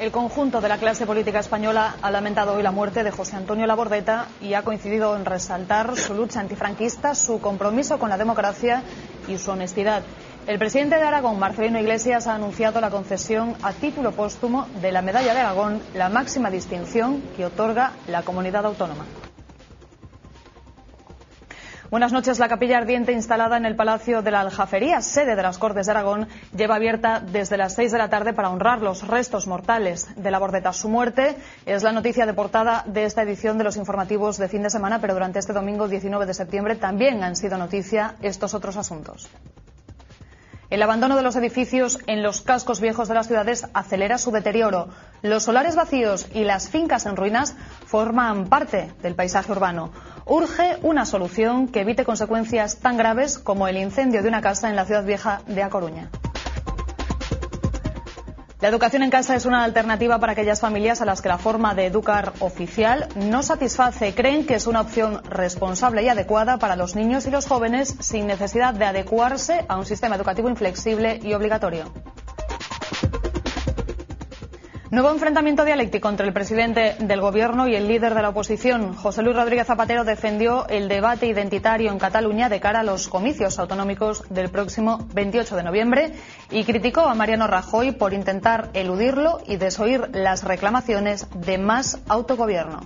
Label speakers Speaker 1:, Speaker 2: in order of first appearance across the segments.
Speaker 1: El conjunto de la clase política española ha lamentado hoy la muerte de José Antonio Labordeta y ha coincidido en resaltar su lucha antifranquista, su compromiso con la democracia y su honestidad. El presidente de Aragón, Marcelino Iglesias, ha anunciado la concesión a título póstumo de la Medalla de Aragón, la máxima distinción que otorga la comunidad autónoma. Buenas noches. La capilla ardiente instalada en el Palacio de la Aljafería, sede de las Cortes de Aragón, lleva abierta desde las seis de la tarde para honrar los restos mortales de la bordeta. Su muerte es la noticia de portada de esta edición de los informativos de fin de semana, pero durante este domingo 19 de septiembre también han sido noticia estos otros asuntos. El abandono de los edificios en los cascos viejos de las ciudades acelera su deterioro. Los solares vacíos y las fincas en ruinas forman parte del paisaje urbano. Urge una solución que evite consecuencias tan graves como el incendio de una casa en la ciudad vieja de A Coruña. La educación en casa es una alternativa para aquellas familias a las que la forma de educar oficial no satisface. Creen que es una opción responsable y adecuada para los niños y los jóvenes sin necesidad de adecuarse a un sistema educativo inflexible y obligatorio. Nuevo enfrentamiento dialéctico entre el presidente del Gobierno y el líder de la oposición. José Luis Rodríguez Zapatero defendió el debate identitario en Cataluña de cara a los comicios autonómicos del próximo 28 de noviembre y criticó a Mariano Rajoy por intentar eludirlo y desoír las reclamaciones de más autogobierno.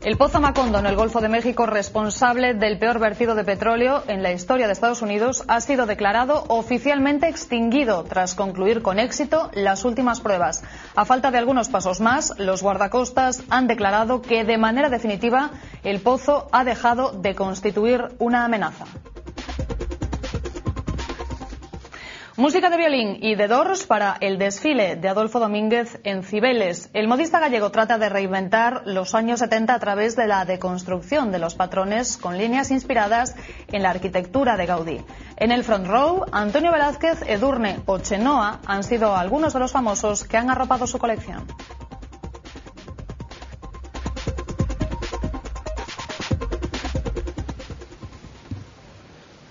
Speaker 1: El Pozo Macondo en el Golfo de México, responsable del peor vertido de petróleo en la historia de Estados Unidos, ha sido declarado oficialmente extinguido tras concluir con éxito las últimas pruebas. A falta de algunos pasos más, los guardacostas han declarado que de manera definitiva el pozo ha dejado de constituir una amenaza. Música de violín y de Doors para el desfile de Adolfo Domínguez en Cibeles. El modista gallego trata de reinventar los años 70 a través de la deconstrucción de los patrones con líneas inspiradas en la arquitectura de Gaudí. En el front row, Antonio Velázquez, Edurne o Chenoa han sido algunos de los famosos que han arropado su colección.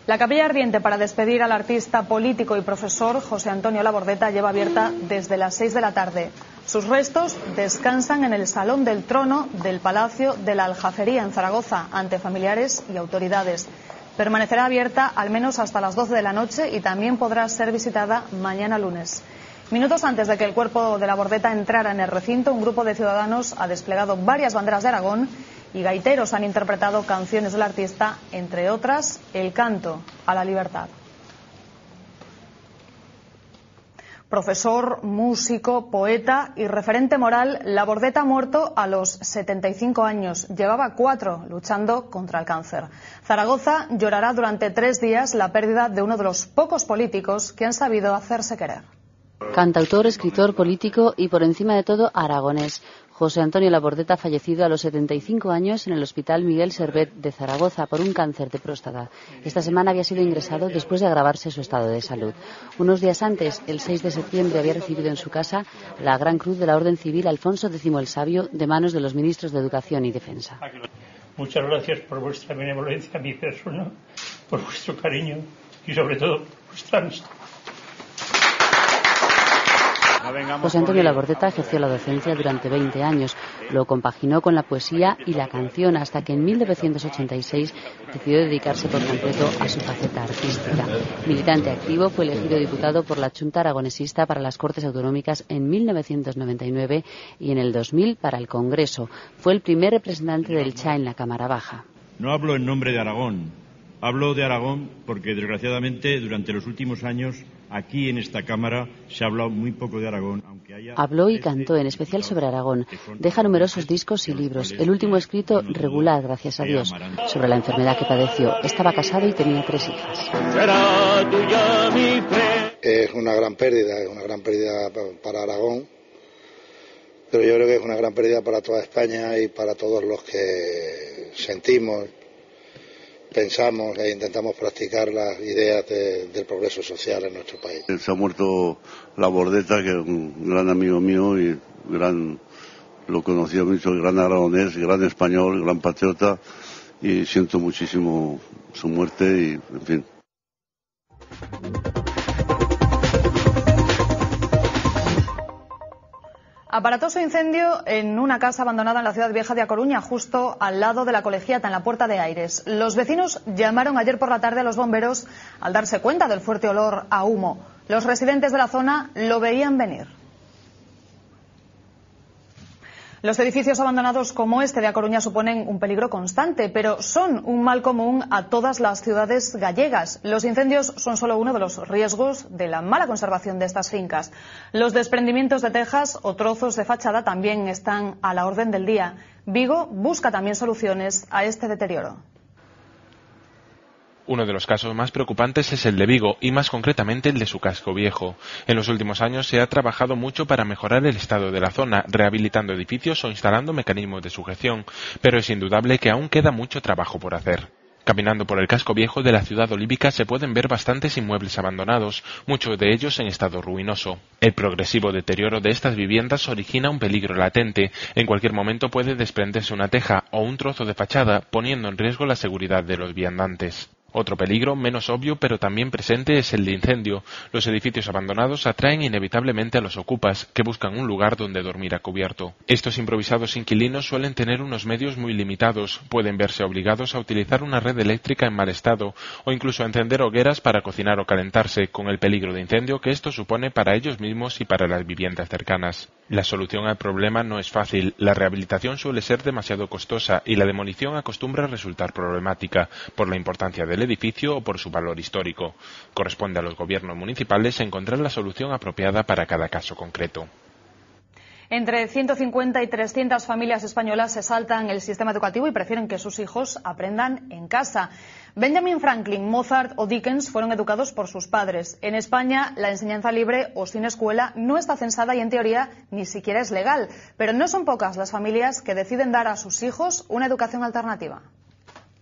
Speaker 1: La capilla ardiente para despedir al artista político y profesor José Antonio Labordeta lleva abierta desde las seis de la tarde. Sus restos descansan en el Salón del Trono del Palacio de la Aljafería en Zaragoza ante familiares y autoridades. Permanecerá abierta al menos hasta las 12 de la noche y también podrá ser visitada mañana lunes. Minutos antes de que el cuerpo de la bordeta entrara en el recinto, un grupo de ciudadanos ha desplegado varias banderas de Aragón y gaiteros han interpretado canciones del artista, entre otras El canto a la libertad. Profesor, músico, poeta y referente moral, Labordeta ha muerto a los 75 años. Llevaba cuatro luchando contra el cáncer. Zaragoza llorará durante tres días la pérdida de uno de los pocos políticos que han sabido hacerse querer.
Speaker 2: Cantautor, escritor, político y por encima de todo aragonés. José Antonio Labordeta ha fallecido a los 75 años en el Hospital Miguel Servet de Zaragoza por un cáncer de próstata. Esta semana había sido ingresado después de agravarse su estado de salud. Unos días antes, el 6 de septiembre, había recibido en su casa la Gran Cruz de la Orden Civil Alfonso X el Sabio de manos de los ministros de Educación y Defensa.
Speaker 3: Muchas gracias por vuestra benevolencia a mi persona, por vuestro cariño y sobre todo por vuestra amistad.
Speaker 2: José Antonio Labordeta ejerció la docencia durante 20 años. Lo compaginó con la poesía y la canción hasta que en 1986 decidió dedicarse por completo a su faceta artística. Militante activo, fue elegido diputado por la Junta Aragonesista para las Cortes Autonómicas en 1999 y en el 2000 para el Congreso. Fue el primer representante del CHA en la Cámara Baja.
Speaker 4: No hablo en nombre de Aragón. Hablo de Aragón porque, desgraciadamente, durante los últimos años Aquí en esta Cámara se ha hablado muy poco de Aragón, aunque haya...
Speaker 2: Habló y cantó en especial sobre Aragón. Deja numerosos discos y libros. El último escrito regular, gracias a Dios, sobre la enfermedad que padeció. Estaba casado y tenía tres hijas.
Speaker 5: Es una gran pérdida, es una gran pérdida para Aragón, pero yo creo que es una gran pérdida para toda España y para todos los que sentimos pensamos e intentamos practicar las ideas del progreso social en nuestro país.
Speaker 6: Se ha muerto la Bordeta, que es un gran amigo mío y gran, lo conocía mucho, gran aragonés, gran español, gran patriota y siento muchísimo su muerte y, en fin.
Speaker 1: Aparatoso incendio en una casa abandonada en la ciudad vieja de A Coruña, justo al lado de la colegiata, en la Puerta de Aires. Los vecinos llamaron ayer por la tarde a los bomberos al darse cuenta del fuerte olor a humo. Los residentes de la zona lo veían venir. Los edificios abandonados como este de A Coruña suponen un peligro constante, pero son un mal común a todas las ciudades gallegas. Los incendios son solo uno de los riesgos de la mala conservación de estas fincas. Los desprendimientos de tejas o trozos de fachada también están a la orden del día. Vigo busca también soluciones a este deterioro.
Speaker 7: Uno de los casos más preocupantes es el de Vigo y más concretamente el de su casco viejo. En los últimos años se ha trabajado mucho para mejorar el estado de la zona, rehabilitando edificios o instalando mecanismos de sujeción, pero es indudable que aún queda mucho trabajo por hacer. Caminando por el casco viejo de la ciudad olívica se pueden ver bastantes inmuebles abandonados, muchos de ellos en estado ruinoso. El progresivo deterioro de estas viviendas origina un peligro latente. En cualquier momento puede desprenderse una teja o un trozo de fachada, poniendo en riesgo la seguridad de los viandantes. Otro peligro, menos obvio pero también presente, es el de incendio. Los edificios abandonados atraen inevitablemente a los ocupas, que buscan un lugar donde dormir a cubierto. Estos improvisados inquilinos suelen tener unos medios muy limitados, pueden verse obligados a utilizar una red eléctrica en mal estado, o incluso a encender hogueras para cocinar o calentarse, con el peligro de incendio que esto supone para ellos mismos y para las viviendas cercanas. La solución al problema no es fácil, la rehabilitación suele ser demasiado costosa y la demolición acostumbra resultar problemática, por la importancia del edificio o por su valor histórico. Corresponde a los gobiernos municipales encontrar la solución apropiada para cada caso concreto.
Speaker 1: Entre 150 y 300 familias españolas se saltan el sistema educativo y prefieren que sus hijos aprendan en casa. Benjamin Franklin, Mozart o Dickens fueron educados por sus padres. En España, la enseñanza libre o sin escuela no está censada y en teoría ni siquiera es legal. Pero no son pocas las familias que deciden dar a sus hijos una educación alternativa.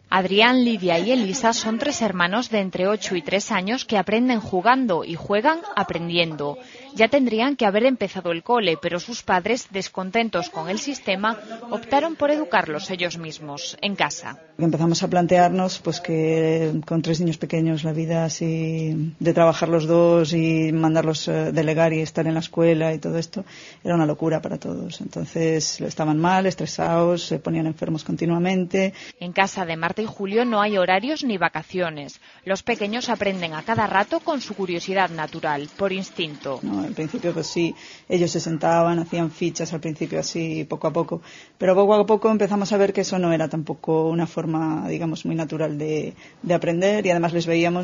Speaker 8: Adrián, Lidia y Elisa son tres hermanos de entre 8 y 3 años que aprenden jugando y juegan aprendiendo. Ya tendrían que haber empezado el cole, pero sus padres, descontentos con el sistema, optaron por educarlos ellos mismos, en casa.
Speaker 9: Empezamos a plantearnos pues que con tres niños pequeños la vida así de trabajar los dos y mandarlos a eh, delegar y estar en la escuela y todo esto era una locura para todos. Entonces estaban mal, estresados, se ponían enfermos continuamente.
Speaker 8: En casa de Marta y Julio no hay horarios ni vacaciones. Los pequeños aprenden a cada rato con su curiosidad natural, por instinto
Speaker 9: al principio pues sí, ellos se sentaban, hacían fichas al principio así poco a poco, pero poco a poco empezamos a ver que eso no era tampoco una forma, digamos, muy natural de, de aprender y además les veíamos